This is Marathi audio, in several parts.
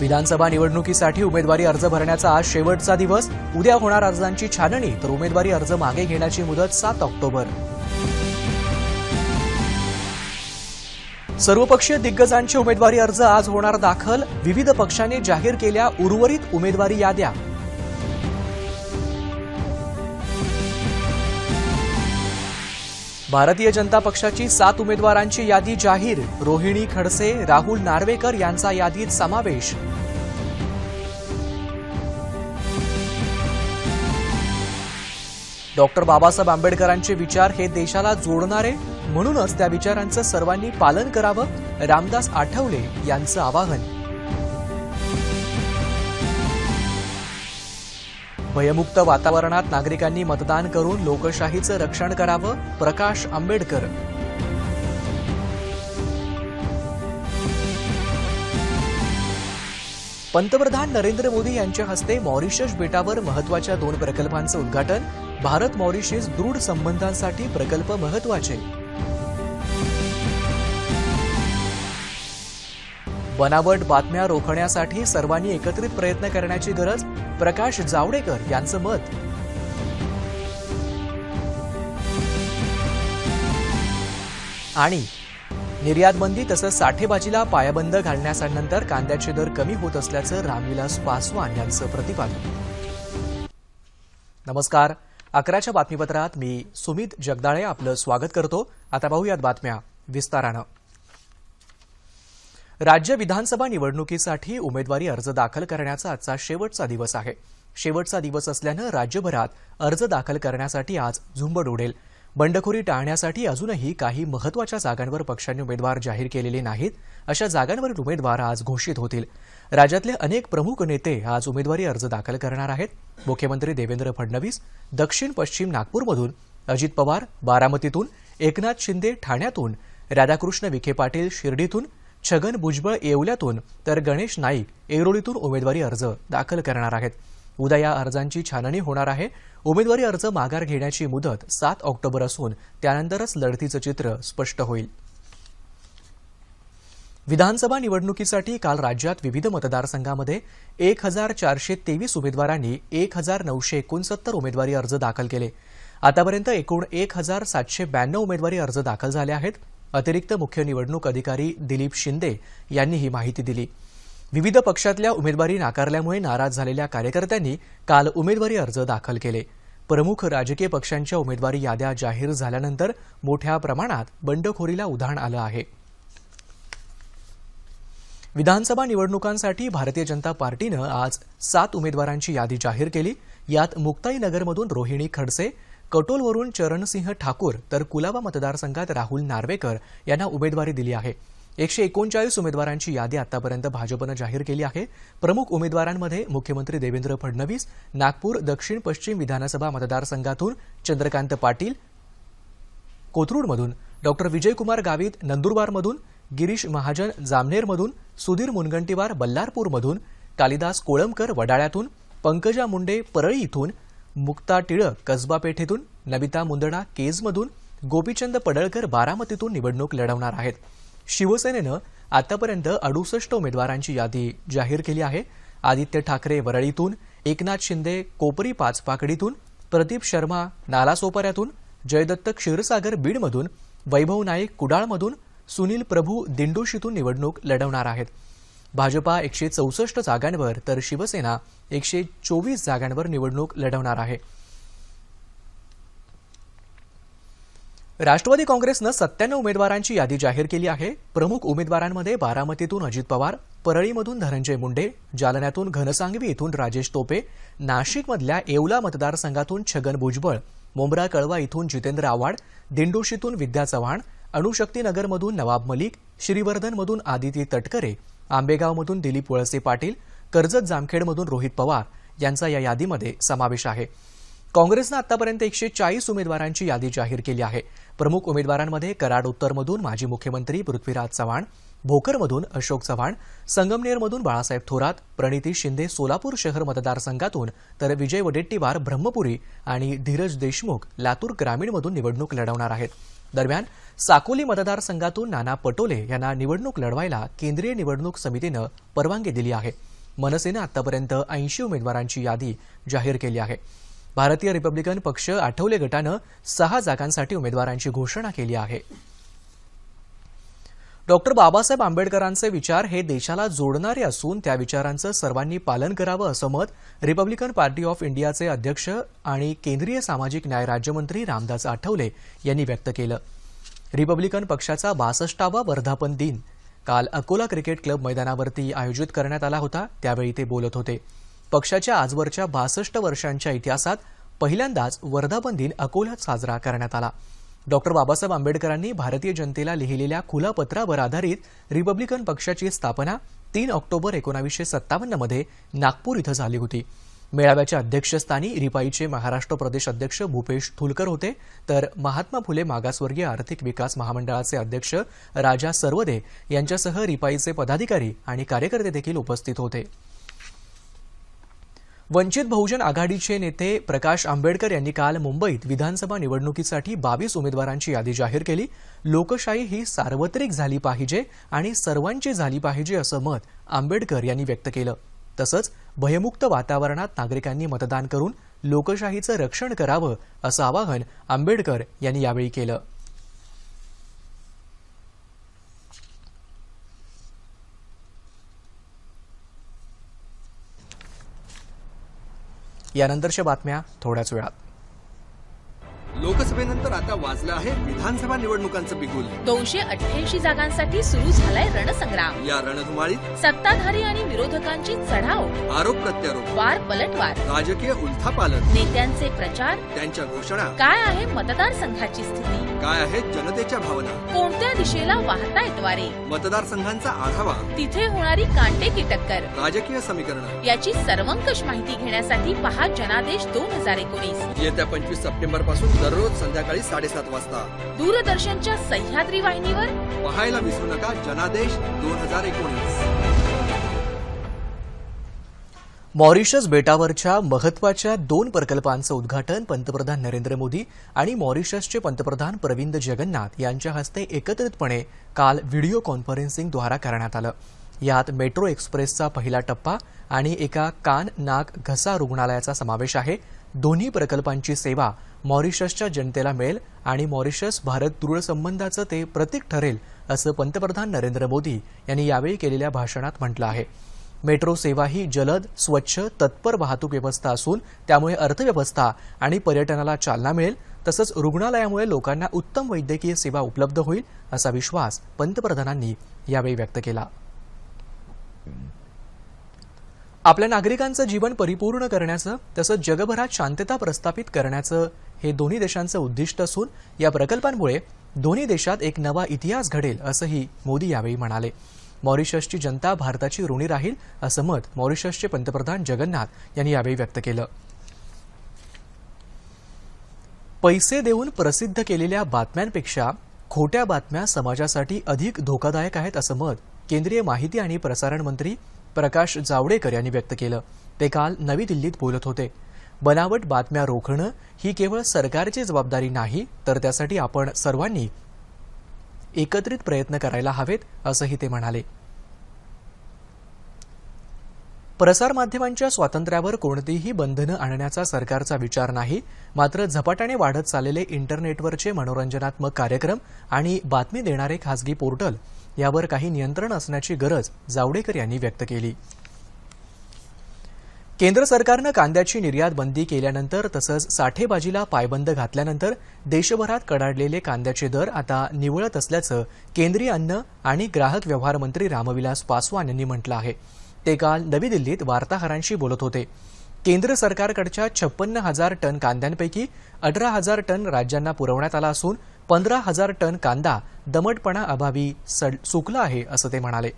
विधानसभा निवडणुकीसाठी उमेदवारी अर्ज भरण्याचा आज शेवटचा दिवस. उद्या होणार अर्जांची छाननी तर उमेदवारी अर्ज मागे घेण्याची मुदत सात ऑक्टोबर. सर्वपक्षीय दिग्गजांचे उमेदवारी अर्ज आज होणार दाखल. विविध पक्षांनी जाहीर केल्या उर्वरित उमेदवारी याद्या. भारतीय जनता पक्षाची सात उमेदवारांची यादी जाहीर. रोहिणी खडसे राहुल नार्वेकर यांचा यादीत समावेश. डॉक्टर बाबासाहेब आंबेडकरांचे विचार हे देशाला जोडणारे? म्हणूनच त्या विचारांचं सर्वांनी पालन करावं रामदास आठवले यांचं आवाहन. भयमुक्त वातावरणात नागरिकांनी मतदान करून लोकशाहीचं रक्षण करावं प्रकाश आंबेडकर. पंतप्रधान नरेंद्र मोदी यांच्या हस्ते मॉरिशस बेटावर महत्त्वाच्या दोन प्रकल्पांचं उद्घाटन भारत मॉरिशस दृढ संबंधांसाठी प्रकल्प महत्त्वाचे बनावट बातम्या रोखण्यासाठी सर्वांनी एकत्रित प्रयत्न करण्याची गरज प्रकाश जावडेकर यांचं मत. आणि निर्यातबंदी तसंच साठेबाजीला पायाबंद घालण्यानंतर कांद्याचे दर कमी होत असल्याचं रामविलास पासवान यांचं प्रतिपादन. नमस्कार. अकराच्या बातमीपत्रात मी सुमित जगदाळे आपलं स्वागत करतो. आता पाहूयात बातम्या विस्तारानं. राज्य विधानसभा निवडणुकीसाठी उमेदवारी अर्ज दाखल करण्याचा आजचा शेवटचा दिवस आहे. शेवटचा दिवस असल्यानं राज्यभरात अर्ज दाखल करण्यासाठी आज झुंबड उडेल. बंडखोरी टाळण्यासाठी अजूनही काही महत्त्वाच्या जागांवर पक्षांनी उमेदवार जाहीर केलेले नाहीत अशा जागांवरील उमेदवार आज घोषित होतील. राज्यातले अनेक प्रमुख नेते आज उमेदवारी अर्ज दाखल करणार आहेत. मुख्यमंत्री देवेंद्र फडणवीस दक्षिण पश्चिम नागपूरमधून अजित पवार बारामतीतून एकनाथ शिंदे ठाण्यातून राधाकृष्ण विखे पाटील शिर्डीतून छगन भुजबळ येवल्यातून तर गणेश नाईक एरोलीतून उमेदवारी अर्ज दाखल करणार आहेत. उद्या या अर्जांची छाननी होणार आहे. उमेदवारी अर्ज माघार घेण्याची मुदत सात ऑक्टोबर असून त्यानंतरच लढतीचं चित्र स्पष्ट होईल. विधानसभा निवडणुकीसाठी काल राज्यात विविध मतदारसंघामध्ये एक हजार चारशे तेवीस उमेदवारांनी एक हजार नऊशे एकोणसत्तर उमेदवारी अर्ज दाखल केले. आतापर्यंत एकूण एक हजार सातशे ब्याण्णव उमेदवारी अर्ज दाखल झाले आहेत. अतिरिक्त मुख्य निवडणूक अधिकारी दिलीप शिंदे यांनी ही माहिती दिली. विविध पक्षातल्या उमेदवारी नाकारल्यामुळे नाराज झालेल्या कार्यकर्त्यांनी काल उमेदवारी अर्ज दाखल केले. प्रमुख राजकीय पक्षांच्या उमेदवारी याद्या जाहीर झाल्यानंतर मोठ्या प्रमाणात बंडखोरीला उधाण आलं आहे. विधानसभा निवडणुकांसाठी भारतीय जनता पार्टीनं आज सात उमेदवारांची यादी जाहीर केली. यात मुक्ताईनगरमधून रोहिणी खडसे कटोलवरून चरणसिंह ठाकूर तर कुलाबा मतदारसंघात राहुल नार्वेकर यांना उमेदवारी दिली आहे. एकशे एकोणचाळीस उमेदवारांची यादी आतापर्यंत भाजपनं जाहीर केली आहे. प्रमुख उमेदवारांमध्ये मुख्यमंत्री देवेंद्र फडणवीस नागपूर दक्षिण पश्चिम विधानसभा मतदारसंघातून चंद्रकांत पाटील कोथरूडमधून डॉक्टर विजयकुमार गावित नंदुरबारमधून गिरीश महाजन जामनेरमधून सुधीर मुनगंटीवार बल्लारपूरमधून कालिदास कोळंबकर वडाळ्यातून पंकजा मुंडे परळी इथून मुक्ता टिळक कसबा पेठेतून नबिता मुंदडा केजमधून गोपीचंद पडळकर बारामतीतून निवडणूक लढवणार आहेत. शिवसेनेनं आतापर्यंत अडुसष्ट उमेदवारांची यादी जाहीर केली आहे. आदित्य ठाकरे वरळीतून एकनाथ शिंदे कोपरी पाचपाकडीतून प्रदीप शर्मा नालासोपाऱ्यातून जयदत्त क्षीरसागर बीडमधून वैभव नाईक कुडाळमधून सुनील प्रभू दिंडोशीतून निवडणूक लढवणार आहेत. भाजपा एकशे चौसष्ट जागांवर तर शिवसेना एकशे चोवीस जागांवर निवडणूक लढवणार आहे. राष्ट्रवादी काँग्रेसनं सत्त्याण्णव उमेदवारांची यादी जाहीर केली आहे. प्रमुख उमेदवारांमध्ये बारामतीतून अजित पवार परळीमधून धनंजय मुंडे जालन्यातून घनसांगवी इथून राजेश टोपे नाशिकमधल्या येवला मतदारसंघातून छगन भुजबळ मुंब्रा कळवा इथून जितेंद्र आव्हाड दिंडोशीतून विद्या चव्हाण अणुशक्तीनगरमधून नवाब मलिक श्रीवर्धनमधून आदिती तटकरे आंबेगावमधून दिलीप वळसे पाटील कर्जत जामखेडमधून रोहित पवार यांचा या यादीमध्ये समावेश आहे. काँग्रेसनं आतापर्यंत एकशे चाळीस उमेदवारांची यादी जाहीर केली आहे. प्रमुख उमेदवारांमध्ये कराड उत्तरमधून माजी मुख्यमंत्री पृथ्वीराज चव्हाण भोकरमधून अशोक चव्हाण संगमनेरमधून बाळासाहेब थोरात प्रणिती शिंदे सोलापूर शहर मतदारसंघातून तर विजय वडेट्टीवार ब्रह्मपुरी आणि धीरज देशमुख लातूर ग्रामीणमधून निवडणूक लढवणार आहेत. दरम्यान साकोली मतदारसंघातून नाना पटोले यांना निवडणूक लढवायला केंद्रीय निवडणूक समितीनं परवानगी दिली आहे. मनसेनं आतापर्यंत ऐंशी उमेदवारांची यादी जाहीर केली आहे. भारतीय रिपब्लिकन पक्ष आठवले गटानं सहा जागांसाठी उमेदवारांची घोषणा केली आहे. डॉक्टर बाबासाहेब आंबेडकरांचे विचार हे देशाला जोडणारे असून त्या विचारांचं सर्वांनी पालन करावं असं मत रिपब्लिकन पार्टी ऑफ इंडियाचे अध्यक्ष आणि केंद्रीय सामाजिक न्याय राज्यमंत्री रामदास आठवले यांनी व्यक्त केलं. रिपब्लिकन पक्षाचा बासष्टावा वर्धापन दिन काल अकोला क्रिकेट क्लब मैदानावरती आयोजित करण्यात आला होता त्यावेळी ते बोलत होते. पक्षाच्या आजवरच्या बासष्ट वर्षांच्या इतिहासात पहिल्यांदाच वर्धापन दिन अकोल्यात साजरा करण्यात आला. डॉक्टर बाबासाहेब आंबेडकरांनी भारतीय जनतेला लिहिलेल्या खुला पत्रावर आधारित रिपब्लिकन पक्षाची स्थापना तीन ऑक्टोबर एकोणावीसशे सत्तावन्नमध्ये नागपूर इथं झाली होती. मेळाव्याच्या अध्यक्षस्थानी रिपाईचे महाराष्ट्र प्रदेश अध्यक्ष भूपेश थुलकर होते. तर महात्मा फुले मागासवर्गीय आर्थिक विकास महामंडळाचे अध्यक्ष राजा सर्वदे यांच्यासह रिपाईचे पदाधिकारी आणि कार्यकर्ते देखील उपस्थित होते. वंचित बहुजन आघाडीचे नेते प्रकाश आंबेडकर यांनी काल मुंबईत विधानसभा निवडणुकीसाठी बावीस उमेदवारांची यादी जाहीर केली. लोकशाही ही सार्वत्रिक झाली पाहिजे आणि सर्वांची झाली पाहिजे असं मत आंबेडकर यांनी व्यक्त केलं. तसंच भयमुक्त वातावरणात नागरिकांनी मतदान करून लोकशाहीचं रक्षण करावं असं आवाहन आंबेडकर यांनी यावेळी केलं. यानंतरच्या बातम्या थोड्याच वेळात. लोकसभेनंतर आता वाजलं आहे विधानसभा निवडणुकांचं बिगुल दोनशे अठ्ठ्याऐंशी जागांसाठी सुरू झालाय रणसंग्राम. या रणधुमाळीत सत्ताधारी आणि विरोधकांची चढाव आरोप प्रत्यारोप. वार पलटवार. राजकीय उलथापालट. नेत्यांचे प्रचार. त्यांच्या घोषणा. काय आहे मतदारसंघाची स्थिती? काय आहेत जनतेच्या भावना? कोणत्या दिशेला वाहतायत वारे मतदारसंघांचा आढावा. तिथे होणारी कांटेकी टक्कर. राजकीय समीकरण. याची सर्वंकष माहिती घेण्यासाठी पहा जनादेश दोन हजार एकोणीस. येत्या पंचवीस सप्टेंबरपासून दररोज संध्याकाळी साडेसात वाजता. दूरदर्शनच्या सह्याद्री वाहिनीवर? पाहायला विसरू नका जनादेश दोन हजार एकोणीस. मॉरिशस बेटावरच्या महत्त्वाच्या दोन प्रकल्पांचं उद्घाटन पंतप्रधान नरेंद्र मोदी आणि मॉरिशसचे पंतप्रधान प्रविंद जगन्नाथ यांच्या हस्ते एकत्रितपणे काल व्हिडिओ कॉन्फरन्सिंगद्वारा करण्यात आलं. यात मेट्रो एक्सप्रेसचा पहिला टप्पा आणि एका कान नाक घसा रुग्णालयाचा समावेश आहे. दोन्ही प्रकल्पांची सेवा मॉरिशसच्या जनतेला मिळेल आणि मॉरिशस भारत दृढ संबंधाचं ते प्रतीक ठरेल असं पंतप्रधान नरेंद्र मोदी यांनी यावेळी केलेल्या भाषणात म्हटलं आहे. मेट्रो सेवा ही जलद स्वच्छ तत्पर वाहतूक व्यवस्था असून त्यामुळे अर्थव्यवस्था आणि पर्यटनाला चालना मिळेल. तसंच रुग्णालयामुळे लोकांना उत्तम वैद्यकीय सेवा उपलब्ध होईल असा विश्वास पंतप्रधानांनी यावेळी व्यक्त केला. आपल्या नागरिकांचं जीवन परिपूर्ण करण्याचं तसंच जगभरात शांतता प्रस्थापित करण्याचं हे दोन्ही देशांचं उद्दिष्ट असून या प्रकल्पांमुळे दोन्ही देशात एक नवा इतिहास घडेल असंही मोदी यावेळी म्हणाले. मॉरिशसची जनता भारताची ऋणी राहील असं मत मॉरिशसचे पंतप्रधान जगन्नाथ यांनी यावेळी व्यक्त केलं. पैसे देऊन प्रसिद्ध केलेल्या बातम्यांपेक्षा खोट्या बातम्या समाजासाठी अधिक धोकादायक आहेत असं मत केंद्रीय माहिती आणि प्रसारण मंत्री प्रकाश जावडेकर यांनी व्यक्त केलं. ते काल नवी दिल्लीत बोलत होते. बनावट बातम्या रोखणं ही केवळ सरकारची जबाबदारी नाही तर त्यासाठी आपण सर्वांनी एकत्रित प्रयत्न करायला हवेत असंही ते म्हणाले. प्रसारमाध्यमांच्या स्वातंत्र्यावर कोणतीही बंधनं आणण्याचा सरकारचा विचार नाही मात्र झपाट्याने वाढत चाललेले इंटरनेटवरचे मनोरंजनात्मक कार्यक्रम आणि बातमी देणारे खासगी पोर्टल यावर काही नियंत्रण असण्याची गरज जावडेकर यांनी व्यक्त केली. केंद्र सरकारनं कांद्याची निर्यात बंदी केल्यानंतर तसंच साठेबाजीला पायबंद घातल्यानंतर देशभरात कडाडलेले कांद्याचे दर आता निवळत असल्याचं केंद्रीय अन्न आणि ग्राहक व्यवहार मंत्री रामविलास पासवान यांनी म्हटलं आहे. ते काल नवी दिल्लीत वार्ताहरांशी बोलत होते. केंद्र सरकारकडच्या छप्पन्न हजार टन कांद्यांपैकी अठरा हजार टन राज्यांना पुरवण्यात आला असून पंधरा हजार टन कांदा दमटपणा अभावी सुकला आहे असं ते म्हणाले.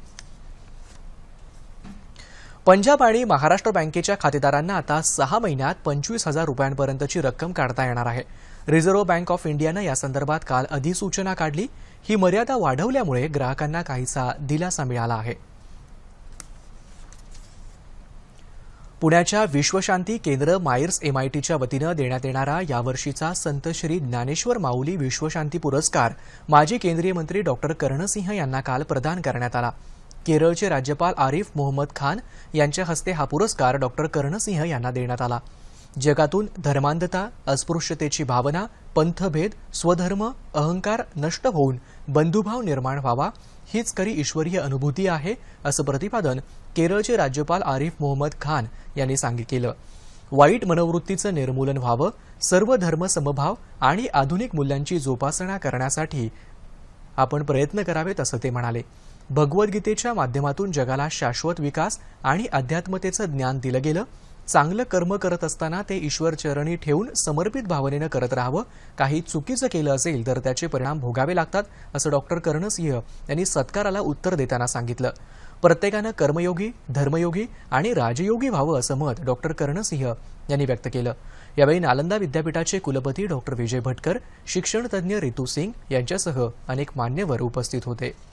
पंजाब आणि महाराष्ट्र बँकेच्या खातेदारांना आता सहा महिन्यात पंचवीस हजार रुपयांपर्यंतची रक्कम काढता येणार आहे. रिझर्व्ह बँक ऑफ इंडियानं यासंदर्भात काल अधिसूचना काढली. ही मर्यादा वाढवल्यामुळे ग्राहकांना काहीसा दिलासा मिळाला आहे. पुण्याच्या विश्वशांती केंद्र मायर्स एमआयटीच्या वतीनं देण्यात येणारा यावर्षीचा संत श्री ज्ञानेश्वर माऊली विश्वशांती पुरस्कार माजी केंद्रीय मंत्री डॉक्टर कर्णसिंह यांना काल प्रदान करण्यात आला. केरळचे राज्यपाल आरिफ मोहम्मद खान यांच्या हस्ते हा पुरस्कार डॉक्टर कर्णसिंह यांना देण्यात आला. जगातून धर्मांधता अस्पृश्यतेची भावना पंथभेद स्वधर्म अहंकार नष्ट होऊन बंधुभाव निर्माण व्हावा हीच खरी ईश्वरीय अनुभूती आहे असं प्रतिपादन केरळचे राज्यपाल आरिफ मोहम्मद खान यांनी सांगितलं. वाईट मनोवृत्तीचं निर्मूलन व्हावं सर्व धर्म समभाव आणि आधुनिक मूल्यांची जोपासना करण्यासाठी आपण प्रयत्न करावेत असं ते म्हणाले. भगवद्गीतेच्या माध्यमातून जगाला शाश्वत विकास आणि अध्यात्मतेचं ज्ञान दिलं गेलं. चांगलं कर्म करत असताना ते ईश्वर चरणी ठेवून समर्पित भावनेनं करत राहावं. काही चुकीचं केलं असेल तर त्याचे परिणाम भोगावे लागतात असं डॉक्टर कर्णसिंह यांनी सत्काराला उत्तर देताना सांगितलं. प्रत्येकानं कर्मयोगी धर्मयोगी आणि राजयोगी व्हावं असं मत डॉक्टर कर्णसिंह यांनी व्यक्त केलं. यावेळी नालंदा विद्यापीठाचे कुलपती डॉक्टर विजय भटकर शिक्षणतज्ञ रितू सिंग यांच्यासह अनेक मान्यवर उपस्थित होते.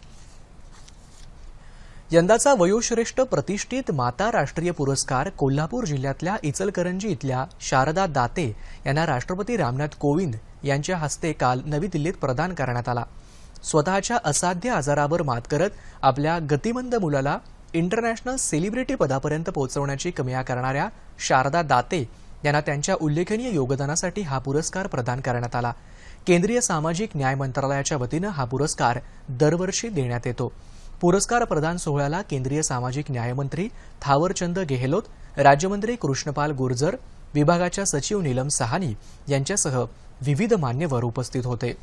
यंदाचा वयोश्रेष्ठ प्रतिष्ठित माता राष्ट्रीय पुरस्कार कोल्हापूर जिल्ह्यातल्या इचलकरंजी इथल्या शारदा दाते यांना राष्ट्रपती रामनाथ कोविंद यांच्या हस्ते काल नवी दिल्लीत प्रदान करण्यात आला. स्वतःच्या असाध्य आजारावर मात करत आपल्या गतिमंद मुलाला इंटरनॅशनल सेलिब्रिटी पदापर्यंत पोहोचवण्याची कमिया करणाऱ्या शारदा दाते यांना त्यांच्या उल्लेखनीय योगदानासाठी हा पुरस्कार प्रदान करण्यात आला. केंद्रीय सामाजिक न्याय मंत्रालयाच्या वतीनं हा पुरस्कार दरवर्षी देण्यात येतो. पुरस्कार प्रदान सोहळ्याला केंद्रीय सामाजिक न्यायमंत्री थावरचंद गेहलोत राज्यमंत्री कृष्णपाल गुर्जर विभागाच्या सचिव नीलम सहानी यांच्यासह विविध मान्यवर उपस्थित होते.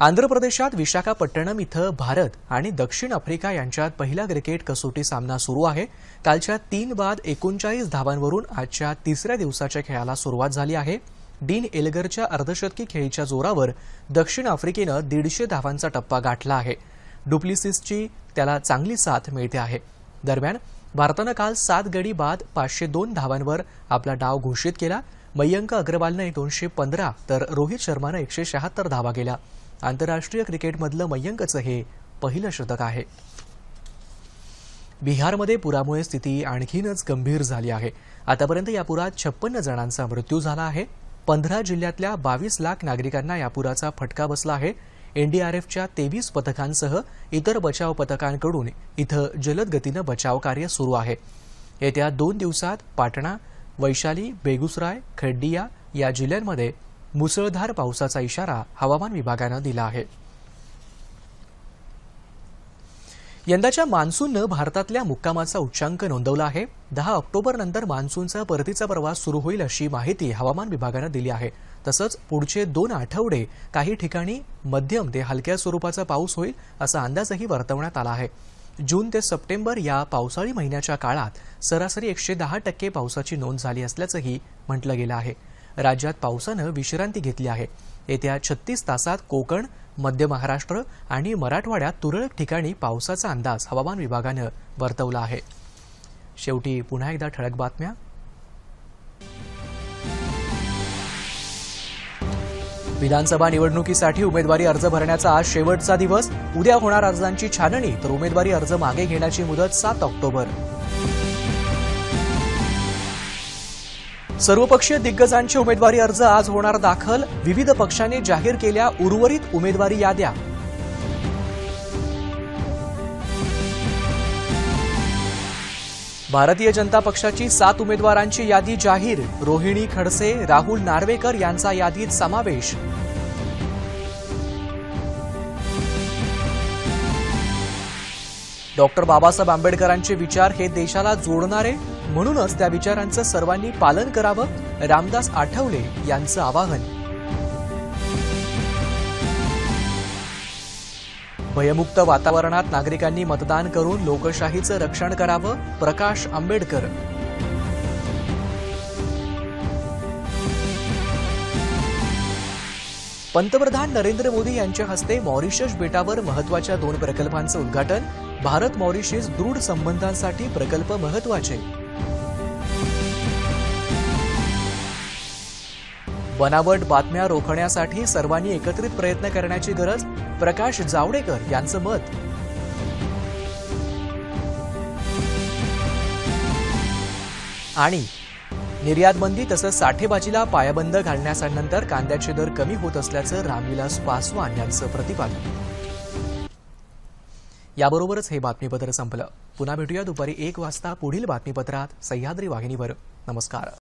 आंध्र प्रदेशात विशाखापट्टणम इथं भारत आणि दक्षिण आफ्रिका यांच्यात पहिला क्रिकेट कसोटी सामना सुरू आहे. कालच्या तीन बाद एकोणचाळीस धावांवरून आजच्या तिसऱ्या दिवसाच्या खेळाला सुरुवात झाली आहे. डीन एल्गरच्या अर्धशतकी खेळीच्या जोरावर दक्षिण आफ्रिकेनं दीडशे धावांचा टप्पा गाठला आहे. डुप्लिसिसची त्याला चांगली साथ मिळते आहे. दरम्यान भारतानं काल सात गडी बाद पाचशे दोन धावांवर आपला डाव घोषित केला. मयंक अग्रवालनं दोनशे पंधरा तर रोहित शर्मानं एकशे शहात्तर धावा केल्या. आंतरराष्ट्रीय क्रिकेटमधलं मयंकचं हे पहिलं शतक आहे. बिहारमध्ये पुरामुळे स्थिती आणखीनच गंभीर झाली आहे. आतापर्यंत या पुरात छप्पन्न जणांचा मृत्यू झाला आहे. पंधरा जिल्ह्यातल्या बावीस लाख नागरिकांना या पुराचा फटका बसला आहे. एनडीआरएफच्या तेवीस पथकांसह इतर बचाव पथकांकडून इथं जलद गतीनं बचाव कार्य सुरू आहे. येत्या दोन दिवसात पाटणा वैशाली बेगुसराय खड्डिया या जिल्ह्यांमध्ये मुसळधार पावसाचा इशारा हवामान विभागानं दिला आहे. यंदाच्या मान्सूननं भारतातल्या मुक्कामाचा उच्चांक नोंदवला आहे. दहा ऑक्टोबर नंतर मान्सूनचा परतीचा प्रवास सुरू होईल अशी माहिती हवामान विभागानं दिली आहे. तसंच पुढचे दोन आठवडे काही ठिकाणी मध्यम ते हलक्या स्वरूपाचा पाऊस होईल असा अंदाजही वर्तवण्यात आला आहे. जून ते सप्टेंबर या पावसाळी महिन्याच्या काळात सरासरी एकशे दहा टक्के पावसाची नोंद झाली असल्याचंही म्हटलं गेलं आहे. राज्यात पावसानं विश्रांती घेतली आहे. येत्या छत्तीस तासात कोकण मध्य महाराष्ट्र आणि मराठवाड्यात तुरळक ठिकाणी पावसाचा अंदाज हवामान विभागानं वर्तवला आहे. शेवटी पुन्हा एकदा ठळक बातम्या. विधानसभा निवडणुकीसाठी उमेदवारी अर्ज भरण्याचा आज शेवटचा दिवस. उद्या होणार अर्जांची छाननी तर उमेदवारी अर्ज मागे घेण्याची मुदत सात ऑक्टोबर. सर्वपक्षीय दिग्गजांचे उमेदवारी अर्ज आज होणार दाखल. विविध पक्षांनी जाहीर केल्या उर्वरित उमेदवारी याद्या. भारतीय जनता पक्षाची सात उमेदवारांची यादी जाहीर. रोहिणी खडसे राहुल नार्वेकर यांचा यादीत समावेश. डॉक्टर बाबासाहेब आंबेडकरांचे विचार हे देशाला जोडणारे? म्हणूनच त्या विचारांचं सर्वांनी पालन करावं रामदास आठवले यांचं आवाहन. भयमुक्त वातावरणात नागरिकांनी मतदान करून लोकशाहीचं रक्षण करावं प्रकाश आंबेडकर. पंतप्रधान नरेंद्र मोदी यांच्या हस्ते मॉरिशस बेटावर महत्त्वाच्या दोन प्रकल्पांचं उद्घाटन भारत मॉरिशस दृढ संबंधांसाठी प्रकल्प महत्त्वाचे बनावट बातम्या रोखण्यासाठी सर्वांनी एकत्रित प्रयत्न करण्याची गरज प्रकाश जावडेकर यांचं मत. आणि निर्यात बंदी तसंच साठेबाजीला पायाबंद घालण्यानंतर कांद्याचे दर कमी होत असल्याचं रामविलास पासवान यांचं प्रतिपादन. याबरोबरच हे बातमीपत्र संपलं. पुन्हा भेटूया दुपारी एक वाजता पुढील बातमीपत्रात. सह्याद्री वाहिनीवर. नमस्कार.